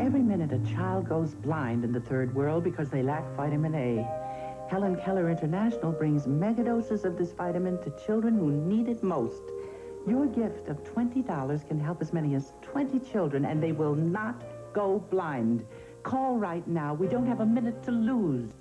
Every minute a child goes blind in the third world because they lack vitamin A. Helen Keller International brings megadoses of this vitamin to children who need it most. Your gift of $20 can help as many as 20 children, and they will not go blind. Call right now. We don't have a minute to lose.